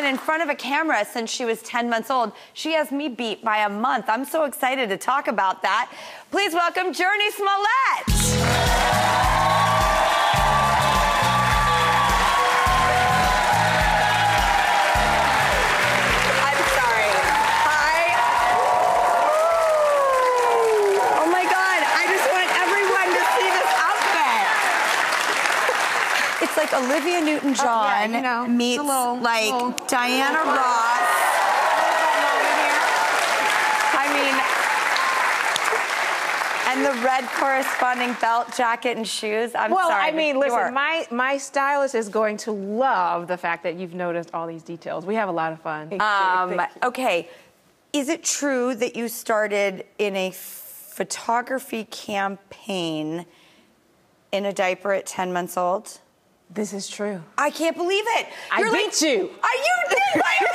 been in front of a camera since she was 10 months old. She has me beat by a month. I'm so excited to talk about that. Please welcome Jurnee Smollett. Like Olivia Newton-John Oh, you know, meets little- like little- Diana Ross. I mean, and the red corresponding belt, jacket, and shoes. I'm Well, sorry. I mean, listen, you're- my, my stylist is going to love the fact that you've noticed all these details. We have a lot of fun. Um, okay. Is it true that you started in a photography campaign in a diaper at 10 months old? This is true. I can't believe it. I You're beat you. Are you did by a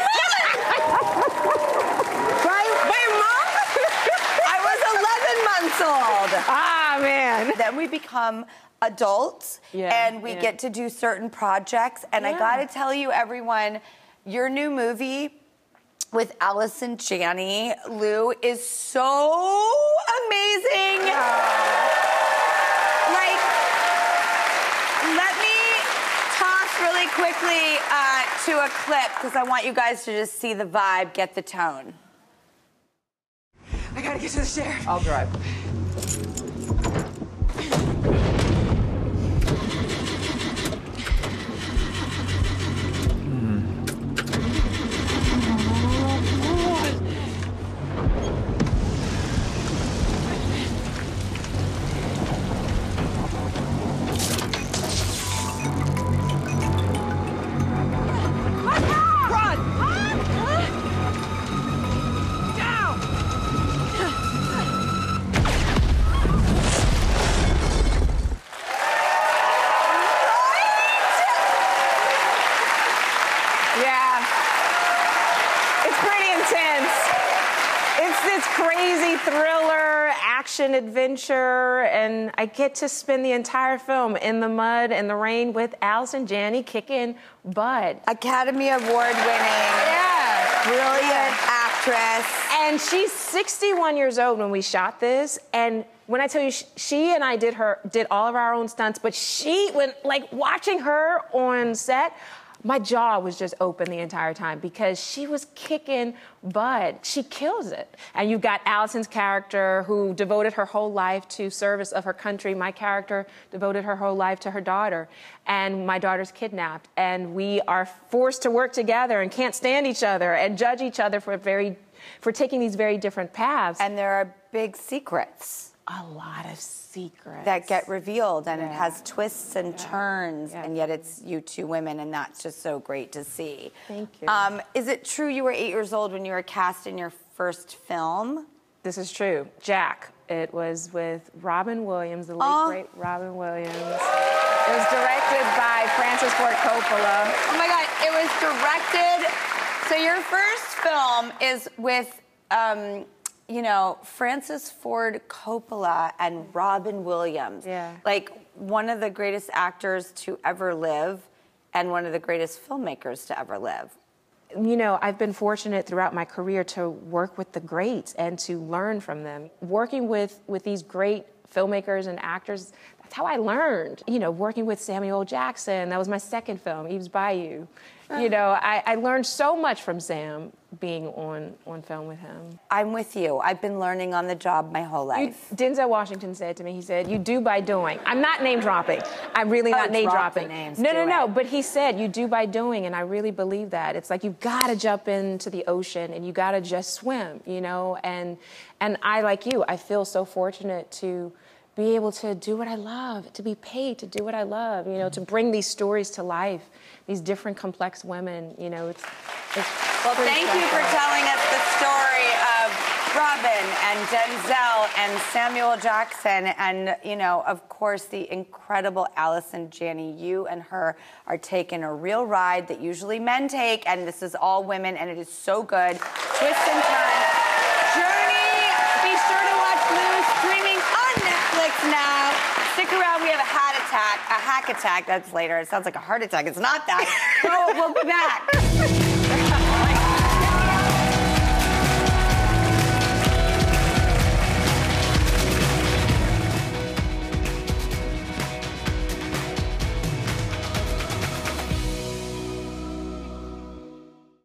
by, by a month? I was 11 months old. Ah, man. Then we become adults Yeah, and we yeah. get to do certain projects. And I gotta tell you, everyone, your new movie with Allison Janney, Lou, is so amazing. Like, let me toss really quickly uh, to a clip because I want you guys to just see the vibe, get the tone. I gotta get to the sheriff. I'll drive. It's crazy thriller, action adventure, and I get to spend the entire film in the mud and the rain with Allison Janney kicking butt. Academy Award winning, Yeah. brilliant actress. And she's 61 years old when we shot this, and when I tell you, she and I did her did all of our own stunts, but she when like watching her on set. My jaw was just open the entire time because she was kicking butt. She kills it. And you've got Allison's character who devoted her whole life to service of her country. My character devoted her whole life to her daughter. And my daughter's kidnapped. And we are forced to work together and can't stand each other and judge each other for very for taking these very different paths. And there are big secrets a lot of secrets that get revealed, and it has twists and turns, Yeah. and yet it's you two women, and that's just so great to see. Thank you. Um, is it true you were eight years old when you were cast in your first film? This is true. Jack. It was with Robin Williams, the late Oh. great Robin Williams. It was directed by Francis Ford Coppola. Oh my God, it was directed. So your first film is with, um, you know, Francis Ford Coppola and Robin Williams. Yeah. Like one of the greatest actors to ever live and one of the greatest filmmakers to ever live. you know, I've been fortunate throughout my career to work with the greats and to learn from them. Working with with these great filmmakers and actors, that's how I learned. You know, working with Samuel Jackson, that was my second film, Eve's Bayou. You You know, I, I learned so much from Sam being on on film with him. I'm with you. I've been learning on the job my whole You- life. Denzel Washington said to me, he said, "You do by doing." I'm not name dropping. I'm really Oh, not name drop the dropping. names, no, no, no. But he said, "You do by doing," and I really believe that. It's like you've got to jump into the ocean and you got to just swim, you know. And and I, like you, I feel so fortunate to be able to do what I love, to be paid to do what I love, you know, to bring these stories to life, these different complex women, you know. It's, it's Well, thank you for telling us the story of Robin and Denzel and Samuel Jackson, and you know, of course, the incredible Allison Janney. You and her are taking a real ride that usually men take, and this is all women, and it is so good. Twist and turn. Jurnee. Be sure to watch Lou streaming on Netflix now. Stick around. We have a hat attack, a hack attack. That's later. It sounds like a heart attack. It's not that. No, we'll be back.